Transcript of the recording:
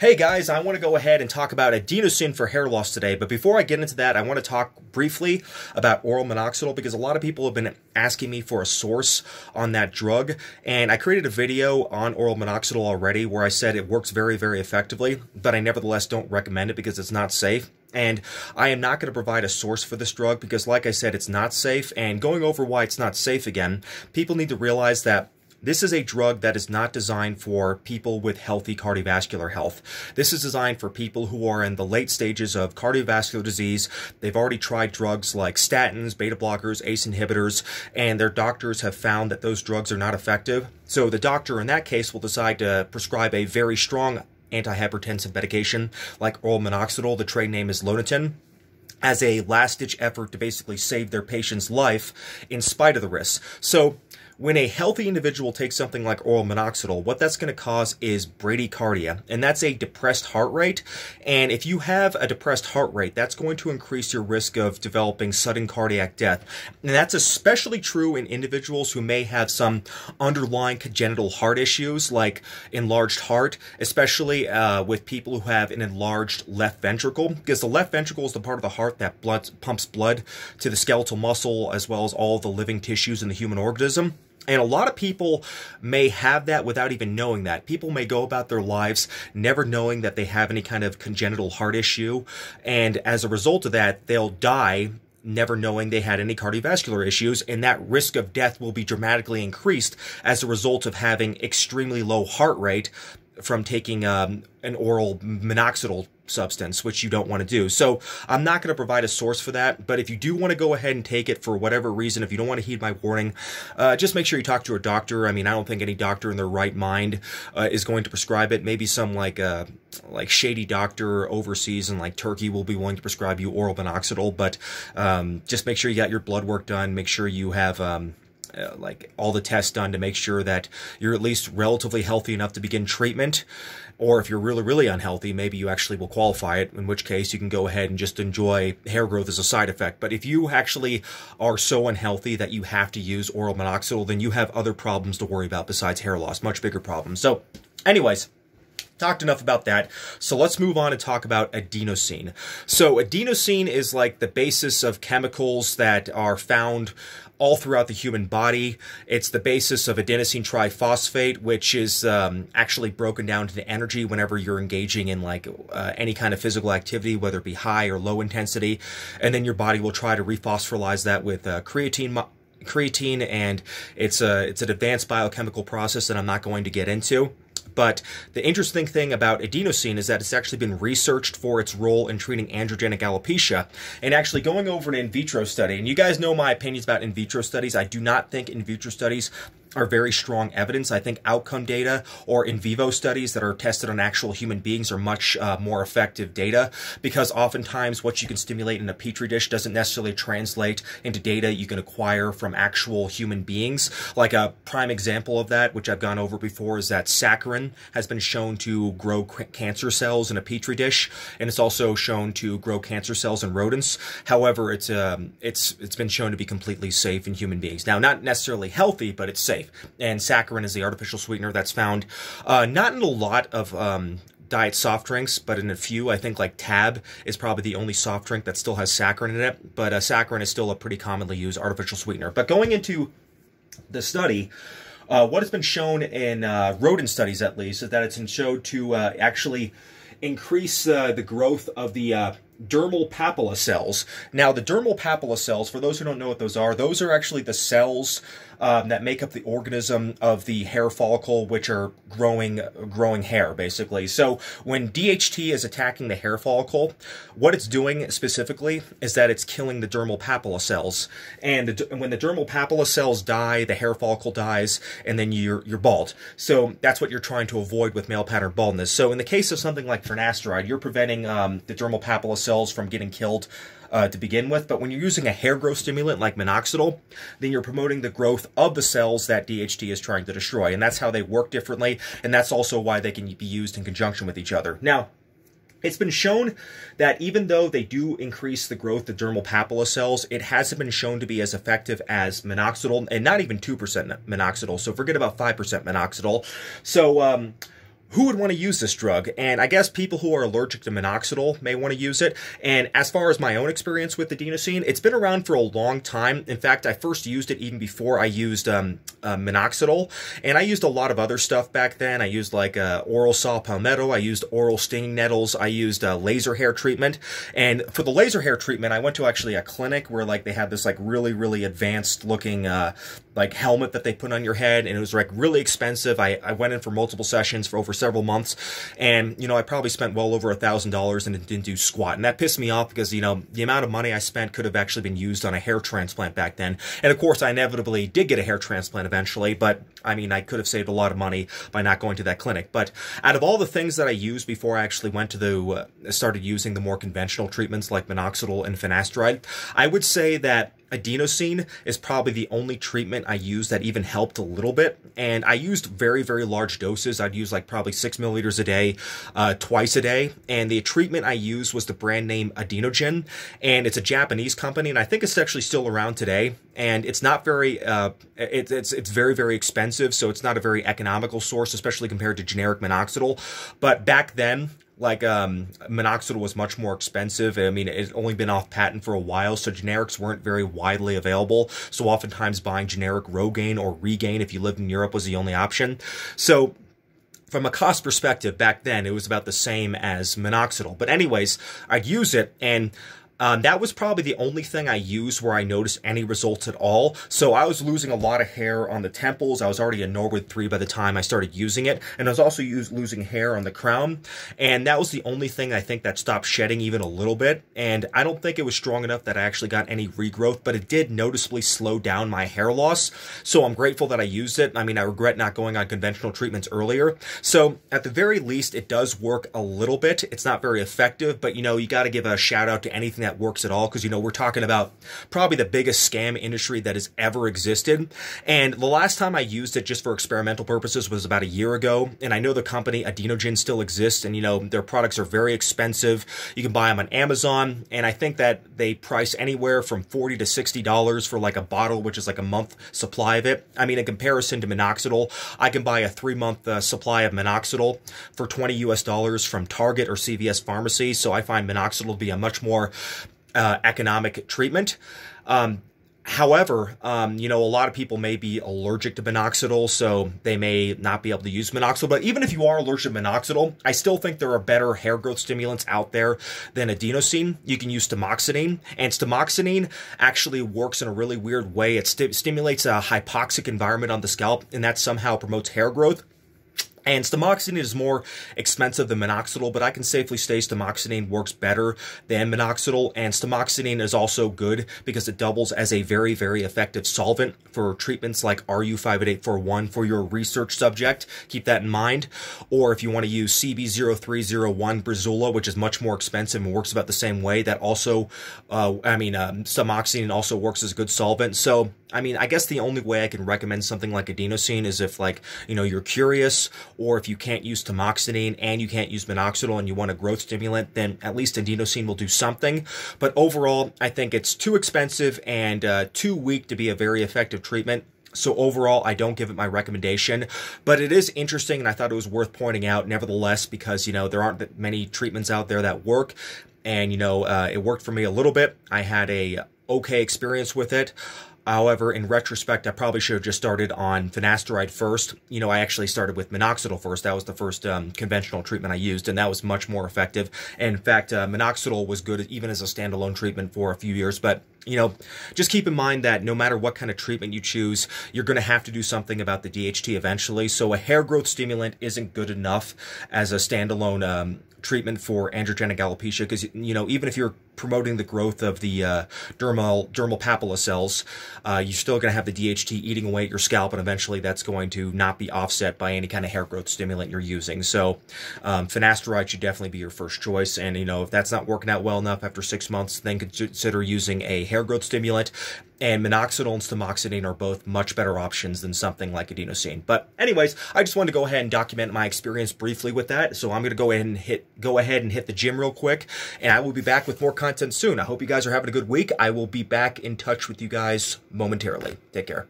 Hey guys, I want to go ahead and talk about adenosine for hair loss today, but before I get into that, I want to talk briefly about oral minoxidil because a lot of people have been asking me for a source on that drug, and I created a video on oral minoxidil already where I said it works very, very effectively, but I nevertheless don't recommend it because it's not safe. And I am not going to provide a source for this drug because, like I said, it's not safe. And going over why it's not safe again, people need to realize that this is a drug that is not designed for people with healthy cardiovascular health. This is designed for people who are in the late stages of cardiovascular disease. They've already tried drugs like statins, beta blockers, ACE inhibitors, and their doctors have found that those drugs are not effective. So the doctor in that case will decide to prescribe a very strong antihypertensive medication like oral minoxidil. The trade name is Loniten as a last ditch effort to basically save their patient's life in spite of the risks. So when a healthy individual takes something like oral minoxidil, what that's going to cause is bradycardia, and that's a depressed heart rate. And if you have a depressed heart rate, that's going to increase your risk of developing sudden cardiac death. And that's especially true in individuals who may have some underlying congenital heart issues like enlarged heart, especially uh, with people who have an enlarged left ventricle, because the left ventricle is the part of the heart that blood, pumps blood to the skeletal muscle as well as all the living tissues in the human organism. And a lot of people may have that without even knowing that. People may go about their lives never knowing that they have any kind of congenital heart issue. And as a result of that, they'll die never knowing they had any cardiovascular issues, and that risk of death will be dramatically increased as a result of having extremely low heart rate from taking um, an oral minoxidil substance, which you don't want to do. So I'm not going to provide a source for that, but if you do want to go ahead and take it for whatever reason, if you don't want to heed my warning, uh, just make sure you talk to a doctor. I mean, I don't think any doctor in their right mind uh, is going to prescribe it. Maybe some like uh, like shady doctor overseas in like Turkey will be willing to prescribe you oral minoxidil, but um, just make sure you got your blood work done. Make sure you have um, uh, like all the tests done to make sure that you're at least relatively healthy enough to begin treatment. Or if you're really, really unhealthy, maybe you actually will qualify it, in which case you can go ahead and just enjoy hair growth as a side effect. But if you actually are so unhealthy that you have to use oral minoxidil, then you have other problems to worry about besides hair loss, much bigger problems. So, anyways, talked enough about that. So let's move on and talk about adenosine. So adenosine is like the basis of chemicals that are found all throughout the human body. It's the basis of adenosine triphosphate, which is um, actually broken down to energy whenever you're engaging in like uh, any kind of physical activity, whether it be high or low intensity. And then your body will try to rephosphorylize that with uh, creatine creatine and it's a it's an advanced biochemical process that I'm not going to get into. But the interesting thing about adenosine is that it's actually been researched for its role in treating androgenic alopecia and actually going over an in vitro study. And you guys know my opinions about in vitro studies. I do not think in vitro studies are very strong evidence. I think outcome data or in vivo studies that are tested on actual human beings are much uh, more effective data because oftentimes what you can stimulate in a petri dish doesn't necessarily translate into data you can acquire from actual human beings. Like a prime example of that, which I've gone over before, is that saccharin has been shown to grow cancer cells in a petri dish, and it's also shown to grow cancer cells in rodents. However, it's um, it's it's been shown to be completely safe in human beings. Now, not necessarily healthy, but it's safe safe. And saccharin is the artificial sweetener that's found uh, not in a lot of um, diet soft drinks, but in a few, I think like Tab is probably the only soft drink that still has saccharin in it. But uh, saccharin is still a pretty commonly used artificial sweetener. But going into the study, uh, what has been shown in uh, rodent studies, at least, is that it's been shown to uh, actually increase uh, the growth of the uh, dermal papilla cells. Now, the dermal papilla cells, for those who don't know what those are, those are actually the cells um, that make up the organism of the hair follicle, which are growing growing hair, basically. So when DHT is attacking the hair follicle, what it's doing specifically is that it's killing the dermal papilla cells. And the, when the dermal papilla cells die, the hair follicle dies, and then you're you're bald. So that's what you're trying to avoid with male pattern baldness. So in the case of something like finasteride, you're preventing um, the dermal papilla cells from getting killed uh, to begin with. But when you're using a hair growth stimulant like minoxidil, then you're promoting the growth of the cells that DHT is trying to destroy. And that's how they work differently. And that's also why they can be used in conjunction with each other. Now, it's been shown that even though they do increase the growth of dermal papilla cells, it hasn't been shown to be as effective as minoxidil, and not even 2% minoxidil. So forget about 5% minoxidil. So, um, who would want to use this drug? And I guess people who are allergic to minoxidil may want to use it. And as far as my own experience with adenosine, it's been around for a long time. In fact, I first used it even before I used um, uh, minoxidil. And I used a lot of other stuff back then. I used like uh, oral saw palmetto. I used oral stinging nettles. I used uh, laser hair treatment. And for the laser hair treatment, I went to actually a clinic where like they had this like really, really advanced looking uh, like helmet that they put on your head. And it was like really expensive. I, I went in for multiple sessions for over several months. And, you know, I probably spent well over a thousand dollars and it didn't do squat. And that pissed me off because, you know, the amount of money I spent could have actually been used on a hair transplant back then. And of course, I inevitably did get a hair transplant eventually, but I mean, I could have saved a lot of money by not going to that clinic. But out of all the things that I used before I actually went to the, uh, started using the more conventional treatments like minoxidil and finasteride, I would say that adenosine is probably the only treatment I used that even helped a little bit. And I used very, very large doses. I'd use like probably six milliliters a day, uh, twice a day. And the treatment I used was the brand name Adenogen. And it's a Japanese company. And I think it's actually still around today. And it's not very, uh, it, it's, it's very, very expensive. So it's not a very economical source, especially compared to generic minoxidil. But back then, like um, minoxidil was much more expensive. I mean, it's only been off patent for a while, so generics weren't very widely available. So oftentimes buying generic Rogaine or Regaine, if you lived in Europe, was the only option. So from a cost perspective, back then it was about the same as minoxidil. But anyways, I'd use it and um, that was probably the only thing I used where I noticed any results at all. So I was losing a lot of hair on the temples. I was already a Norwood 3 by the time I started using it. And I was also use, losing hair on the crown. And that was the only thing I think that stopped shedding even a little bit. And I don't think it was strong enough that I actually got any regrowth, but it did noticeably slow down my hair loss. So I'm grateful that I used it. I mean, I regret not going on conventional treatments earlier. So at the very least, it does work a little bit. It's not very effective, but you know, you got to give a shout out to anything that works at all because, you know, we're talking about probably the biggest scam industry that has ever existed. And the last time I used it just for experimental purposes was about a year ago. And I know the company Adenogen still exists and, you know, their products are very expensive. You can buy them on Amazon. And I think that they price anywhere from 40 to $60 for like a bottle, which is like a month supply of it. I mean, in comparison to minoxidil, I can buy a three month uh, supply of minoxidil for 20 US dollars from Target or CVS Pharmacy. So I find minoxidil to be a much more uh, economic treatment. Um, However, um, you know, a lot of people may be allergic to minoxidil, so they may not be able to use minoxidil. But even if you are allergic to minoxidil, I still think there are better hair growth stimulants out there than adenosine. You can use stemoxydine, and stemoxydine actually works in a really weird way. It st stimulates a hypoxic environment on the scalp, and that somehow promotes hair growth. And stemoxydine is more expensive than minoxidil, but I can safely say stemoxydine works better than minoxidil. And stemoxydine is also good because it doubles as a very, very effective solvent for treatments like RU58841 for your research subject. Keep that in mind. Or if you want to use CB0301 Breezula, which is much more expensive and works about the same way, that also, uh, I mean, um, also works as a good solvent. So I mean, I guess the only way I can recommend something like adenosine is if, like, you know, you're curious, or if you can't use stemoxydine and you can't use minoxidil and you want a growth stimulant, then at least adenosine will do something. But overall, I think it's too expensive and uh, too weak to be a very effective treatment. So overall, I don't give it my recommendation, but it is interesting and I thought it was worth pointing out nevertheless because, you know, there aren't that many treatments out there that work. And, you know, uh, it worked for me a little bit. I had a okay experience with it. However, in retrospect, I probably should have just started on finasteride first. You know, I actually started with minoxidil first. That was the first um, conventional treatment I used, and that was much more effective. And in fact, uh, minoxidil was good even as a standalone treatment for a few years, but you know, just keep in mind that no matter what kind of treatment you choose, you're going to have to do something about the DHT eventually. So a hair growth stimulant isn't good enough as a standalone um, treatment for androgenic alopecia because you know even if you're promoting the growth of the uh, dermal dermal papilla cells, uh, you're still going to have the DHT eating away at your scalp, and eventually that's going to not be offset by any kind of hair growth stimulant you're using. So, um, finasteride should definitely be your first choice. And you know if that's not working out well enough after six months, then consider using a hair growth stimulant. And minoxidil and stemoxydine are both much better options than something like adenosine. But anyways, I just wanted to go ahead and document my experience briefly with that. So I'm going to go ahead and hit go ahead and hit the gym real quick, and I will be back with more content soon. I hope you guys are having a good week. I will be back in touch with you guys momentarily. Take care.